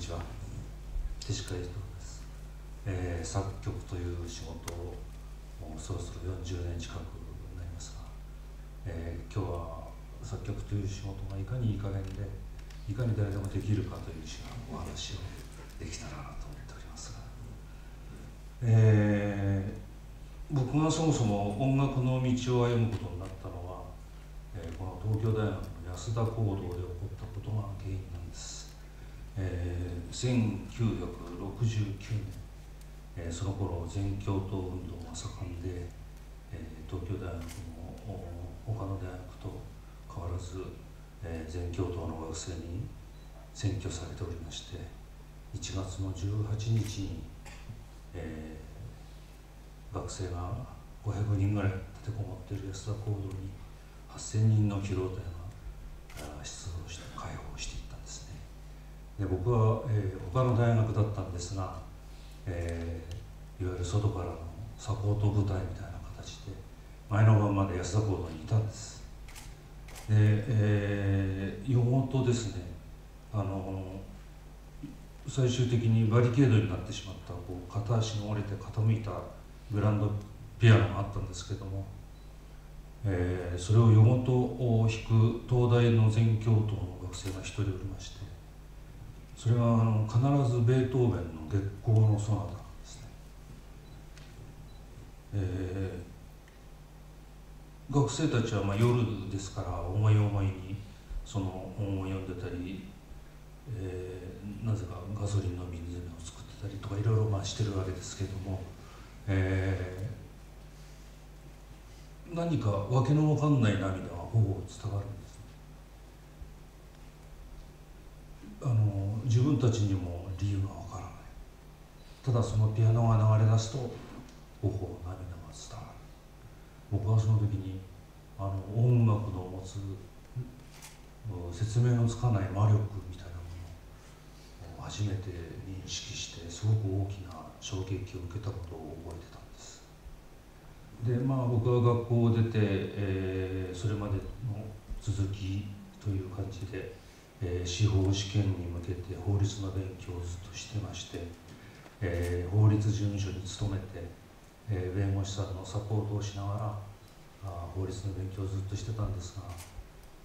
ちは。手近い人です、えー、作曲という仕事をもうそろそろ40年近くになりますが、えー、今日は作曲という仕事がいかにいい加減でいかに誰でもできるかというお話をできたらなと思っておりますが、えー、僕がそもそも音楽の道を歩むことになったのは、えー、この東京大学の安田講堂で起こったことが原因で、1969年、その頃全共闘運動が盛んで、東京大学も他の大学と変わらず、全共闘の学生に選挙されておりまして1月の18日に、学生が500人ぐらい立てこもっている安田講堂に8000人の機動隊が出動して解放していったんですねで僕は、えー、他の大学だったんですが、えー、いわゆる外からのサポート部隊みたいな形で前の晩まで安田講堂にいたんです。で、えー、夜ごとですねあの最終的にバリケードになってしまったこう片足が折れて傾いたグランドピアノがあったんですけどもえー、それを夜ごと弾く東大の全教頭の学生が一人おりましてそれはあの必ずベートーベンの月光のソナタなんですね、えー、学生たちはまあ夜ですから思い思いにその本を読んでたり、えー、なぜかガソリンの瓶詰めを作ってたりとかいろいろまあしてるわけですけども、えー何か訳のわかんない涙が頬を伝わるんですあの自分たちにも理由がわからないた。だそのピアノが流れ出すと頬を涙が伝わる僕はその時にあの音楽の持つ説明のつかない魔力みたいなものを初めて認識してすごく大きな衝撃を受けたことを覚えてたんです。でまあ僕は学校を出て、えー、それまでの続きという感じで、司法試験に向けて法律の勉強をずっとしてまして、えー、法律事務所に勤めて、えー、弁護士さんのサポートをしながらあ法律の勉強をずっとしてたんですが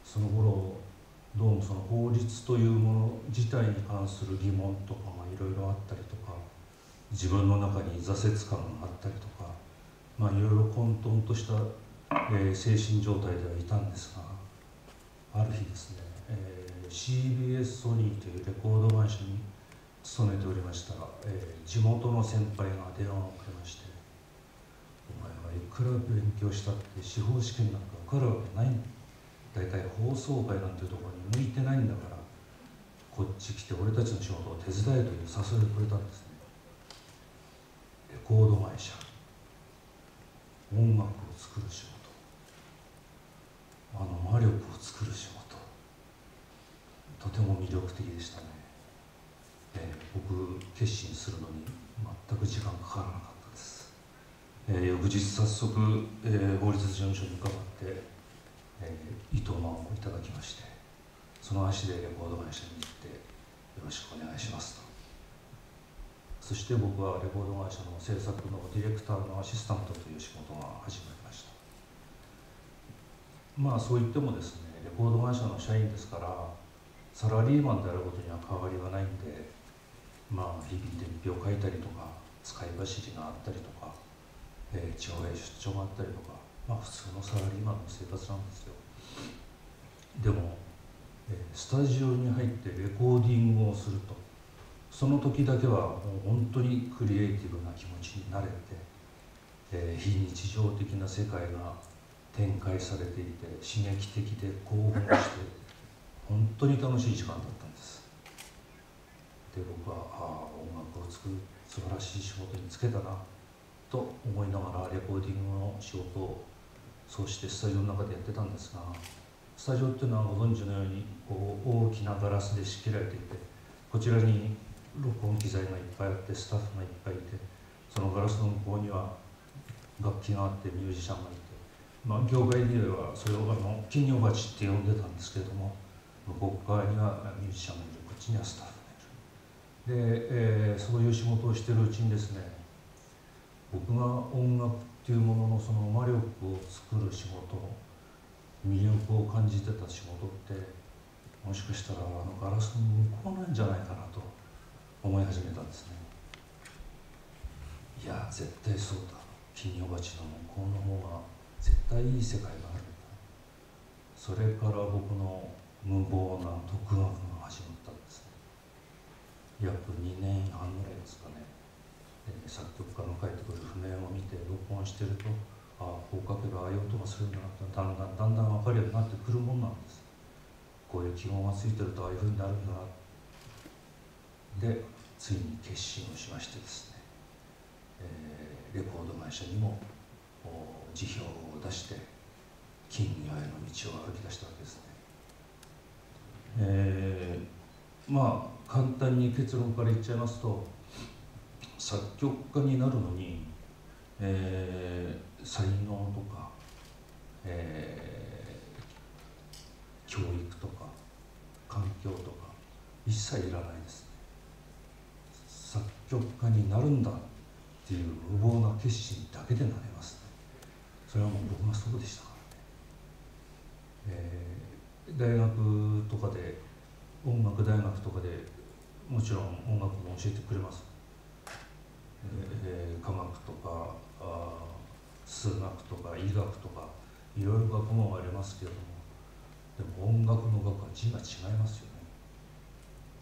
その頃どうもその法律というもの自体に関する疑問とかがいろいろあったりとか自分の中に挫折感があったりとかまあ、いろいろ混沌とした、えー、精神状態ではいたんですがある日ですね、えー、CBS ソニーというレコード会社に勤めておりましたら、えー、地元の先輩が電話をくれまして「お前はいくら勉強したって司法試験なんか受かるわけないんだ」大体放送会なんていうところに向いてないんだからこっち来て俺たちの仕事を手伝えという誘いでくれたんですね。レコード会社。音楽を作る仕事。あの魔力を作る仕事。とても魅力的でしたね、えー、僕決心するのに全く時間かからなかったです、えー、翌日早速、えー、法律事務所に伺って、えー、糸満をいただきましてその足でレコード会社に行ってよろしくお願いしますと。そして僕はレコード会社の制作のディレクターのアシスタントという仕事が始まりました。まあそう言ってもですねレコード会社の社員ですからサラリーマンであることには変わりはないんでまあ日々伝票を書いたりとか使い走りがあったりとか、えー、地方へ出張があったりとかまあ普通のサラリーマンの生活なんですよ。でも、えー、スタジオに入ってレコーディングをするとその時だけはもう本当にクリエイティブな気持ちになれて、えー、非日常的な世界が展開されていて刺激的で興奮して本当に楽しい時間だったんです。で僕はああ音楽を作る素晴らしい仕事に就けたなと思いながらレコーディングの仕事をそうしてスタジオの中でやってたんですがスタジオっていうのはご存知のようにこう大きなガラスで仕切られていてこちらに録音機材がいっぱいあってスタッフがいっぱいいてそのガラスの向こうには楽器があってミュージシャンがいて、まあ、業界ではそれをあの金魚鉢って呼んでたんですけれども向こう側にはミュージシャンがいる。こっちにはスタッフがいる。で、えー、そういう仕事をしてるうちにですね僕が音楽っていうもののその魔力を作る仕事魅力を感じてた仕事ってもしかしたらあのガラスの向こうなんじゃないかなと思い始めたんですね。いや絶対そうだ。金魚鉢の向こうの方が絶対いい世界があるそれから僕の無謀な独学が始まったんですね。約2年半ぐらいですかね。作曲家の書いてくる譜面を見て録音してるとああこう書けばああいう音がするんだなってだんだんだんだん分かるようになってくるもんなんです。こういう記号がついてるとああいうふうになるんだなでついに決心をしましてですね、えー、レコード会社にも辞表を出して金魚への道を歩き出したわけですね。えー、まあ簡単に結論から言っちゃいますと作曲家になるのに、えー、才能とか、えー、教育とか環境とか一切いらないです。作曲家になるんだっていう無謀な決心だけでなれます。それはもう僕がそうでしたからね、えー、大学とかで音楽大学とかでもちろん音楽も教えてくれます。えー、科学とかあ数学とか医学とかいろいろ学問がありますけれどもでも音楽の学は字が違いますよね。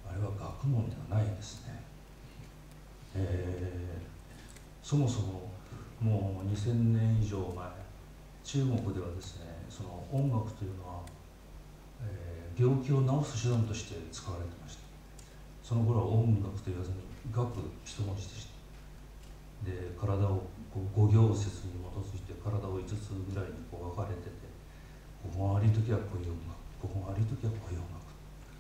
あれは学問ではないですね、えー、そもそももう2000年以上前中国ではですねその音楽というのは、えー、病気を治す手段として使われてました。その頃は音楽と言わずに学一文字でした。で体をこう五行説に基づいて体を5つぐらいにこう分かれててここが悪い時はこういう音楽ここが悪い時はこういう音楽。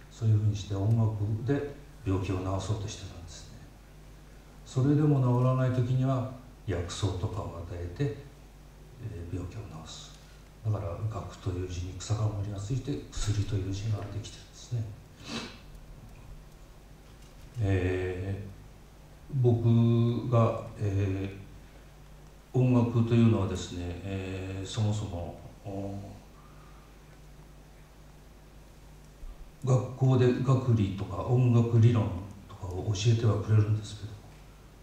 そういうふうにして音楽で病気を治そうとしてたんですね。それでも治らない時には薬草とかを与えて、えー、病気を治す。だから学という字に草がりがついて薬という字ができてるんですね。えー僕が、えー、音楽というのはですね、えー、そもそも学校で学理とか音楽理論とかを教えてはくれるんですけ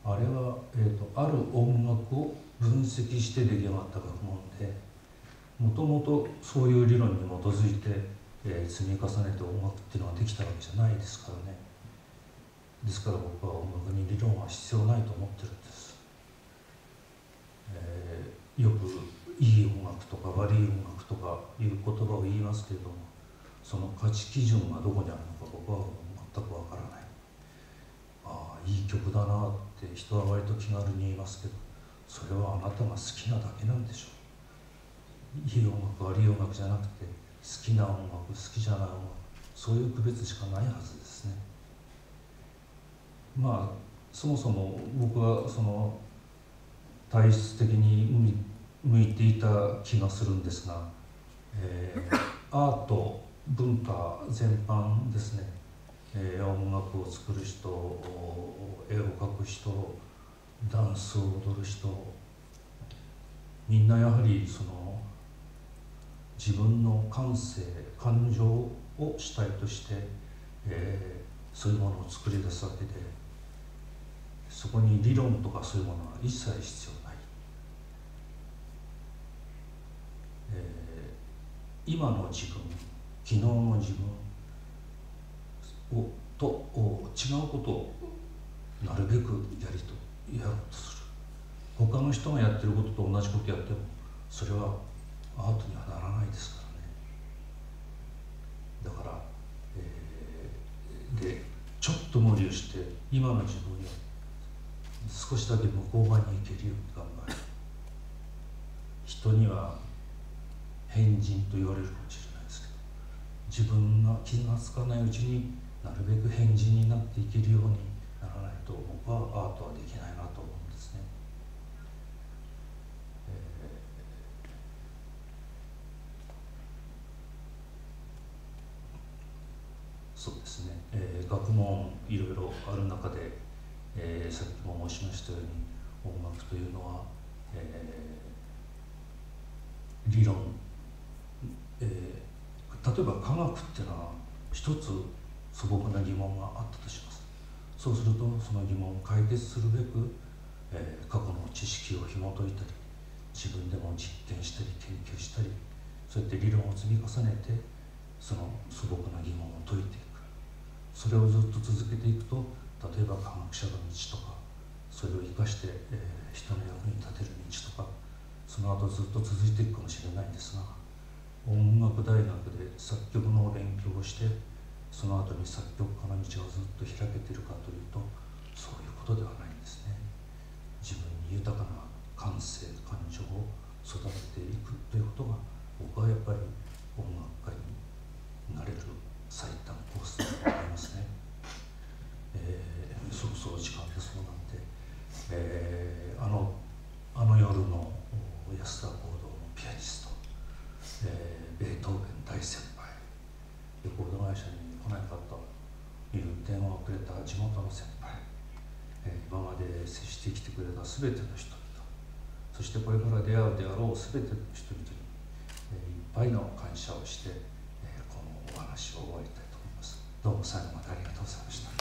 どあれは、えーと、ある音楽を分析して出来上がった学問でもともとそういう理論に基づいて、えー、積み重ねて音楽っていうのができたわけじゃないですからね。ですから僕は音楽に理論は必要ないと思ってるんです、えー、よくいい音楽とか悪い音楽とかいう言葉を言いますけれどもその価値基準がどこにあるのか僕は全くわからない。ああいい曲だなって人は割と気軽に言いますけどそれはあなたが好きなだけなんでしょう。いい音楽悪い音楽じゃなくて好きな音楽好きじゃない音楽そういう区別しかないはずですね。まあそもそも僕はその体質的に向いていた気がするんですが、えー、アート文化全般ですね、えー、音楽を作る人絵を描く人ダンスを踊る人みんなやはりその自分の感性感情を主体として、えー、そういうものを作り出すわけでそこに理論とかそういうものは一切必要ない、えー、今の自分昨日の自分をと違うことをなるべくやりとやろうとする。他の人がやってることと同じことやってもそれはアートにはならないですからね。だから、えー、でちょっと無理をして今の自分を少しだけ向こう側に行けるように頑張る。人には変人と言われるかもしれないですけど自分が気が付かないうちになるべく変人になっていけるようにならないと僕はアートはできないなと思うんですね。そうですね、えー、学問いろいろある中で、えー、さっきも申しましたように音楽というのは、えー、理論、えー、例えば科学っていうのは一つ素朴な疑問があったとします。そうするとその疑問を解決するべく、えー、過去の知識を紐解いたり自分でも実験したり研究したりそうやって理論を積み重ねてその素朴な疑問を解いていく。それをずっと続けていくと例えば科学者の道とかそれを生かして、えー、人の役に立てる道とかその後ずっと続いていくかもしれないんですが音楽大学で作曲の勉強をしてその後に作曲家の道がずっと開けているかというとそういうことではないんですね。自分に豊かな感性感情を育てていくということが僕はやっぱり音楽家になれる最短コースだと思いますね、えー、そろそろ時間ですのなんで、えー、あのあの夜の安田講堂のピアニスト、えー、ベートーベン大先輩レコード会社に来ないかという電話をくれた地元の先輩、えー、今まで接してきてくれた全ての人々。そしてこれから出会うであろう全ての人々に、えー、いっぱいの感謝をして、えー、このお話を終わりたいと思います。どうも最後までありがとうございました。